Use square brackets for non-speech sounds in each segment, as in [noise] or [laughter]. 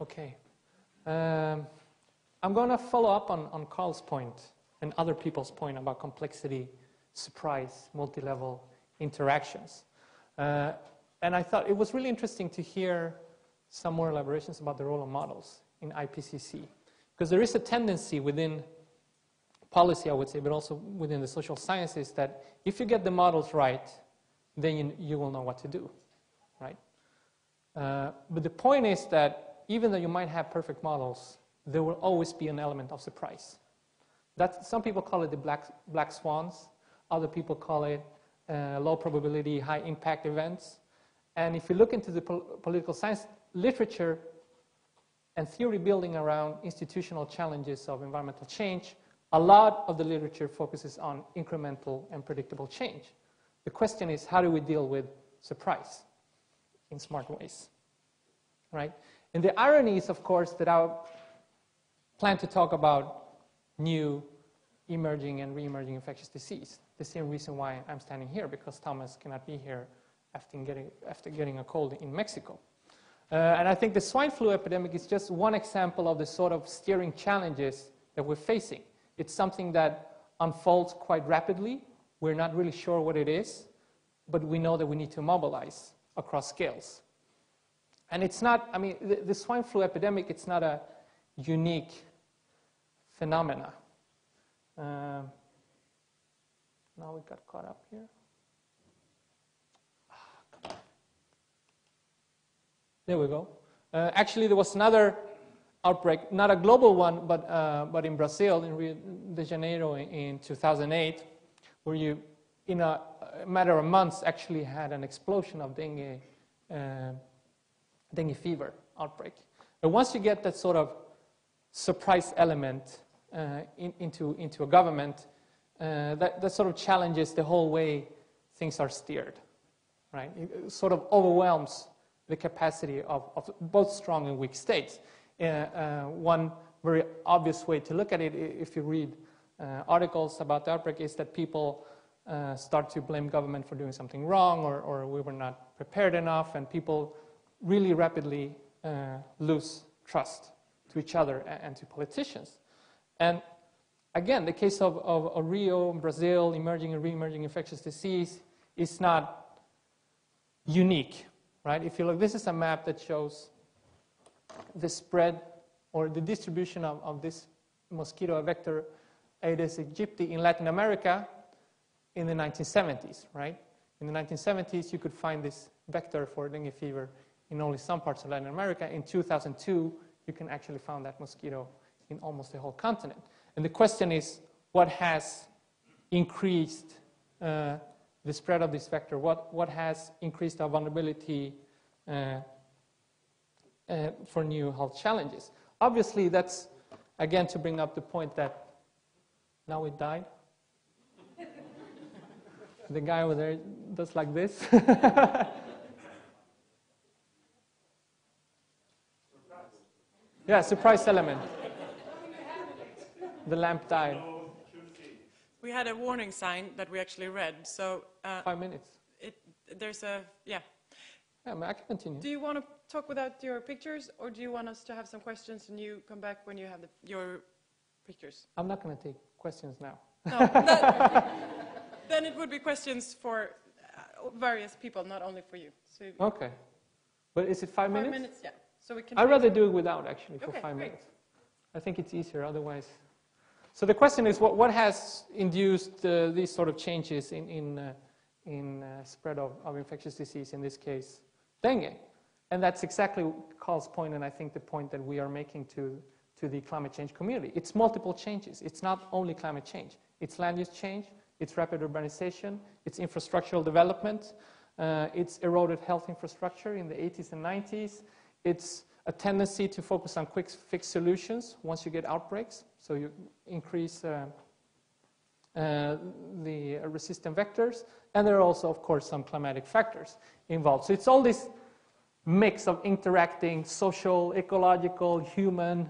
Okay. Um, I'm going to follow up on, on Carl's point and other people's point about complexity, surprise, multi-level interactions. Uh, and I thought it was really interesting to hear some more elaborations about the role of models in IPCC. Because there is a tendency within policy, I would say, but also within the social sciences, that if you get the models right, then you, you will know what to do, right? Uh, but the point is that even though you might have perfect models, there will always be an element of surprise. That's, some people call it the black, black swans. Other people call it uh, low probability, high impact events. And if you look into the pol political science literature and theory building around institutional challenges of environmental change, a lot of the literature focuses on incremental and predictable change. The question is, how do we deal with surprise in smart ways? Right? And the irony is, of course, that I plan to talk about new emerging and re-emerging infectious disease. The same reason why I'm standing here, because Thomas cannot be here after getting, after getting a cold in Mexico. Uh, and I think the swine flu epidemic is just one example of the sort of steering challenges that we're facing. It's something that unfolds quite rapidly. We're not really sure what it is, but we know that we need to mobilize across scales. And it's not, I mean, the, the swine flu epidemic, it's not a unique phenomena. Uh, now we got caught up here. There we go. Uh, actually, there was another outbreak, not a global one, but, uh, but in Brazil, in Rio de Janeiro in, in 2008, where you, in a, a, matter of months, actually had an explosion of dengue, uh, dengue fever outbreak. But once you get that sort of surprise element uh, in, into, into a government, uh, that, that sort of challenges the whole way things are steered, right? It sort of overwhelms the capacity of, of both strong and weak states. Uh, uh, one very obvious way to look at it, if you read uh, articles about the outbreak, is that people uh, start to blame government for doing something wrong or, or we were not prepared enough, and people really rapidly uh, lose trust to each other and, to politicians. And again, the case of, of, of Rio, Brazil, emerging and re-emerging infectious disease is not unique right? If you look, this is a map that shows the spread or the distribution of, of this mosquito vector Aedes aegypti in Latin America in the 1970s, right? In the 1970s, you could find this vector for dengue fever in only some parts of Latin America. In 2002, you can actually find that mosquito in almost the whole continent. And the question is, what has increased uh, the spread of this vector, what, what has increased our vulnerability uh, uh, for new health challenges. Obviously, that's, again, to bring up the point that now it died. [laughs] the guy over there does like this. [laughs] Yeah, surprise element. the lamp died. We had a warning sign that we actually read, so... Uh, Five minutes. It, there's a, yeah. Yeah, I can continue. Do you want to talk without your pictures, or do you want us to have some questions and you come back when you have the, your pictures? I'm not going to take questions now. No, [laughs] that, then it would be questions for uh, various people, not only for you. So okay. But is it five, five minutes? Five minutes, yeah. So we can. I'd rather do it without, actually, for okay, five great. minutes. I think it's easier otherwise. So the question is, what, what has induced uh, these sort of changes in, in, uh, in uh, spread of, of infectious disease, in this case, dengue? And that's exactly Carl's point, and I think the point that we are making to, to the climate change community. It's multiple changes. It's not only climate change. It's land use change, it's rapid urbanization, it's infrastructural development, uh, it's eroded health infrastructure in the 80s and 90s, it's a tendency to focus on quick fix solutions once you get outbreaks. So you increase uh, uh, the resistant vectors. And there are also, of course, some climatic factors involved. So it's all this mix of interacting social, ecological, human,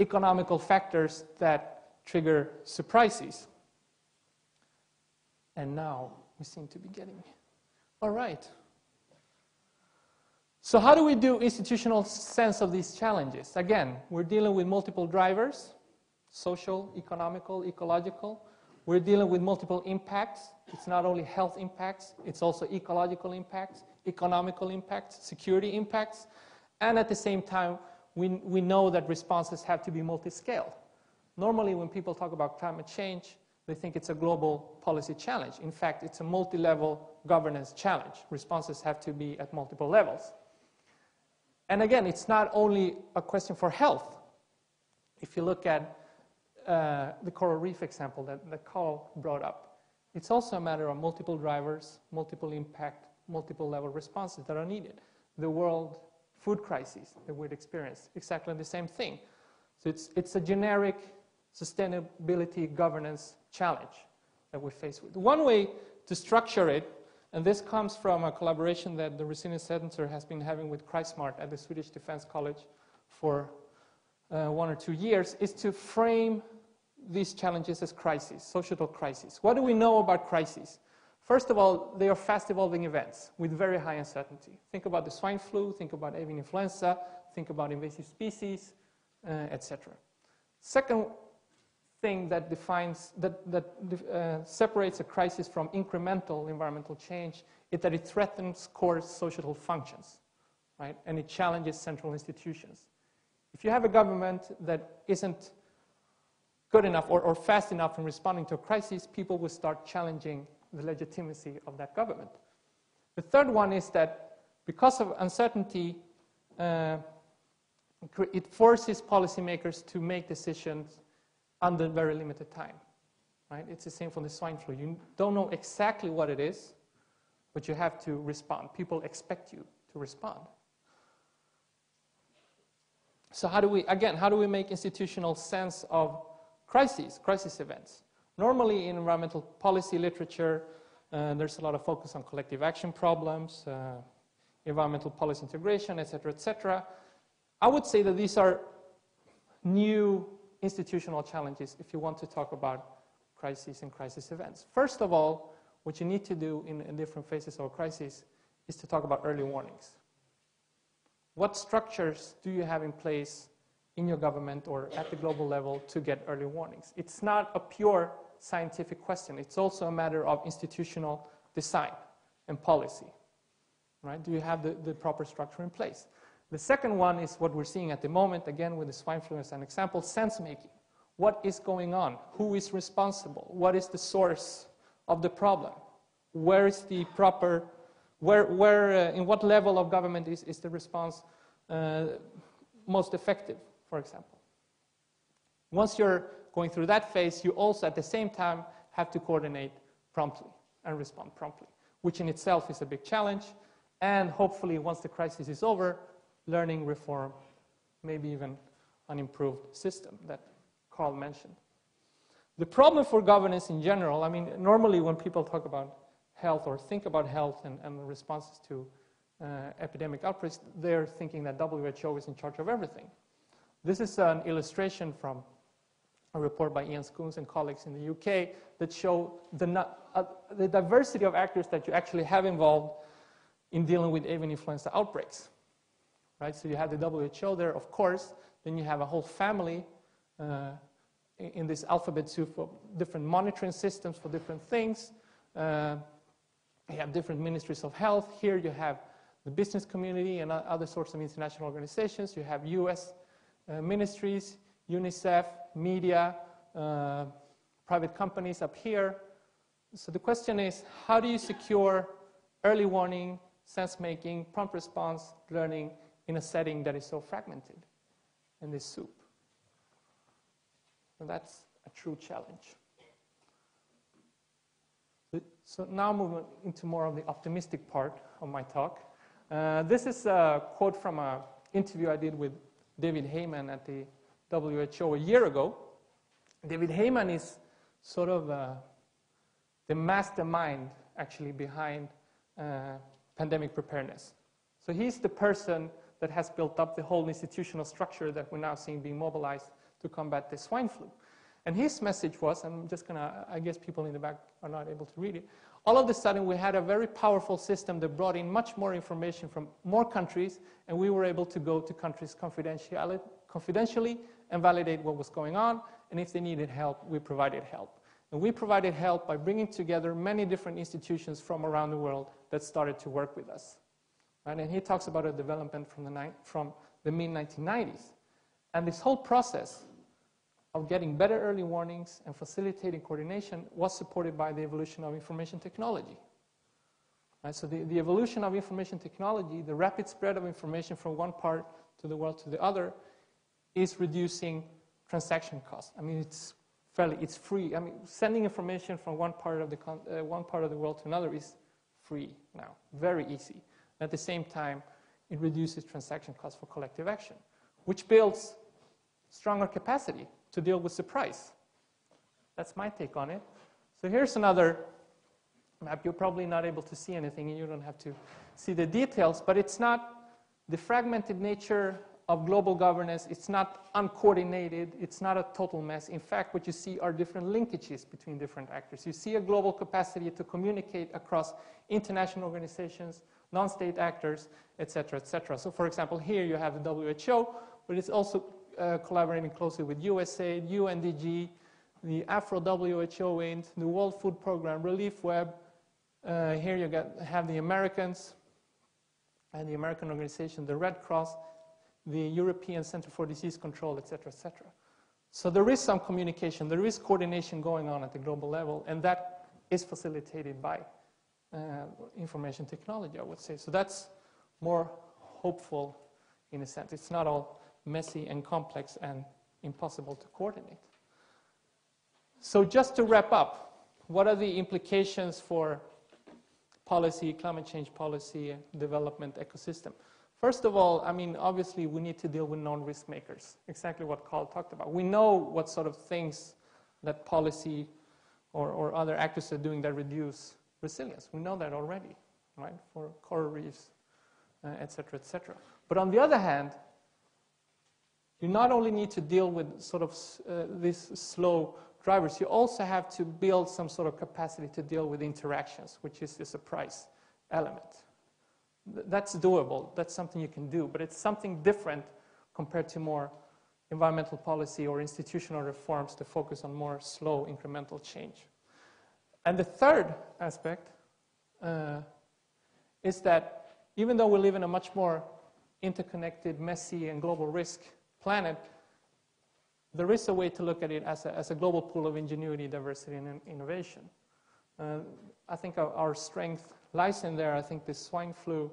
economical factors that trigger surprises. And now we seem to be getting. All right. So how do we do institutional sense of these challenges? Again, we're dealing with multiple drivers, social, economical, ecological. We're dealing with multiple impacts. It's not only health impacts, it's also ecological impacts, economical impacts, security impacts. And at the same time, we, we know that responses have to be multi-scale. Normally, when people talk about climate change, they think it's a global policy challenge. In fact, it's a multi-level governance challenge. Responses have to be at multiple levels. And again, it's not only a question for health. If you look at uh, the coral reef example that, that Carl brought up, it's also a matter of multiple drivers, multiple impact, multiple level responses that are needed. The world food crisis that we'd experienced, exactly the same thing. So it's, it's a generic sustainability governance challenge that we face with. One way to structure it and this comes from a collaboration that the Resilience Center has been having with CRISmart at the Swedish Defense College for uh, one or two years, is to frame these challenges as crises, societal crises. What do we know about crises? First of all, they are fast evolving events with very high uncertainty. Think about the swine flu, think about avian influenza, think about invasive species, uh, etc. Second thing that defines that, that uh, separates a crisis from incremental environmental change is that it threatens core social functions, right? And it challenges central institutions. If you have a government that isn't good enough or, or fast enough in responding to a crisis, people will start challenging the legitimacy of that government. The third one is that because of uncertainty, uh, it forces policymakers to make decisions under very limited time. Right? It's the same for the swine flu. You don't know exactly what it is, but you have to respond. People expect you to respond. So how do we, again, how do we make institutional sense of crises, crisis events? Normally in environmental policy literature, uh, there's a lot of focus on collective action problems, uh, environmental policy integration, et cetera, et cetera. I would say that these are new institutional challenges if you want to talk about crises and crisis events. First of all, what you need to do in, in different phases of a crisis is to talk about early warnings. What structures do you have in place in your government or at the global level to get early warnings? It's not a pure scientific question. It's also a matter of institutional design and policy. Right? Do you have the, the proper structure in place? The second one is what we're seeing at the moment, again with the swine flu as an example, sense making. What is going on? Who is responsible? What is the source of the problem? Where is the proper, where, where uh, in what level of government is, is the response uh, most effective, for example? Once you're going through that phase, you also at the same time have to coordinate promptly and respond promptly, which in itself is a big challenge. And hopefully, once the crisis is over, learning reform, maybe even an improved system that Carl mentioned. The problem for governance in general, I mean, normally when people talk about health or think about health and, and responses to uh, epidemic outbreaks, they're thinking that WHO is in charge of everything. This is an illustration from a report by Ian Scoones and colleagues in the UK that show the, uh, the diversity of actors that you actually have involved in dealing with avian influenza outbreaks right? So you have the WHO there, of course. Then you have a whole family uh, in this alphabet soup of different monitoring systems for different things. Uh, you have different ministries of health. Here you have the business community and other sorts of international organizations. You have U.S. Uh, ministries, UNICEF, media, uh, private companies up here. So the question is, how do you secure early warning, sense-making, prompt response, learning, in a setting that is so fragmented in this soup. And that's a true challenge. So now moving into more of the optimistic part of my talk. Uh, this is a quote from an interview I did with David Heymann at the WHO a year ago. David Heymann is sort of uh, the mastermind actually behind uh, pandemic preparedness. So he's the person that has built up the whole institutional structure that we're now seeing being mobilized to combat the swine flu. And his message was, I'm just going to, I guess people in the back are not able to read it, all of a sudden we had a very powerful system that brought in much more information from more countries, and we were able to go to countries confidentially and validate what was going on, and if they needed help, we provided help. And we provided help by bringing together many different institutions from around the world that started to work with us. Right? And he talks about a development from the, from the mid 1990s. And this whole process of getting better early warnings and facilitating coordination was supported by the evolution of information technology. Right? So the, the evolution of information technology, the rapid spread of information from one part to the world to the other, is reducing transaction costs. I mean, it's fairly, it's free. I mean, sending information from one part of the, uh, one part of the world to another is free now, very easy. At the same time, it reduces transaction costs for collective action, which builds stronger capacity to deal with surprise. That's my take on it. So here's another map. You're probably not able to see anything, and you don't have to see the details, but it's not the fragmented nature of global governance. It's not uncoordinated. It's not a total mess. In fact, what you see are different linkages between different actors. You see a global capacity to communicate across international organizations, non-state actors, etc., etc. So, for example, here you have the WHO, but it's also uh, collaborating closely with USAID, UNDG, the Afro-WHO INT, the World Food Program, Relief Web. Uh, here you get, have the Americans and the American organization, the Red Cross, the European Center for Disease Control, et cetera, et cetera. So there is some communication, there is coordination going on at the global level, and that is facilitated by Uh, information technology, I would say. So that's more hopeful in a sense. It's not all messy and complex and impossible to coordinate. So just to wrap up, what are the implications for policy, climate change policy, development ecosystem? First of all, I mean, obviously, we need to deal with known risk makers, exactly what Carl talked about. We know what sort of things that policy or, or other actors are doing that reduce resilience. We know that already, right, for coral reefs, uh, et cetera, et cetera. But on the other hand, you not only need to deal with sort of uh, these slow drivers, you also have to build some sort of capacity to deal with interactions, which is the surprise element that's doable. That's something you can do, but it's something different compared to more environmental policy or institutional reforms to focus on more slow incremental change. And the third aspect uh, is that even though we live in a much more interconnected, messy, and global risk planet, there is a way to look at it as a, as a global pool of ingenuity, diversity, and innovation. Uh, I think our, our strength lies in there. I think the swine flu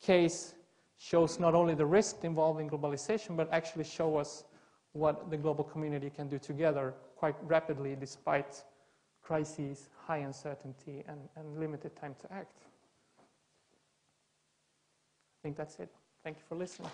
case shows not only the risk involved in globalization, but actually show us what the global community can do together quite rapidly despite crises, high uncertainty, and, and limited time to act. I think that's it. Thank you for listening.